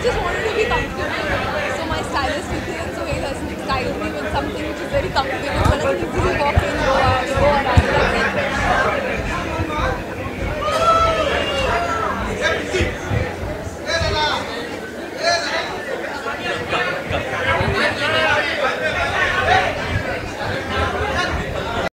I just wanted to be comfortable. So my stylist with me, and so he has styled me with something which is very comfortable,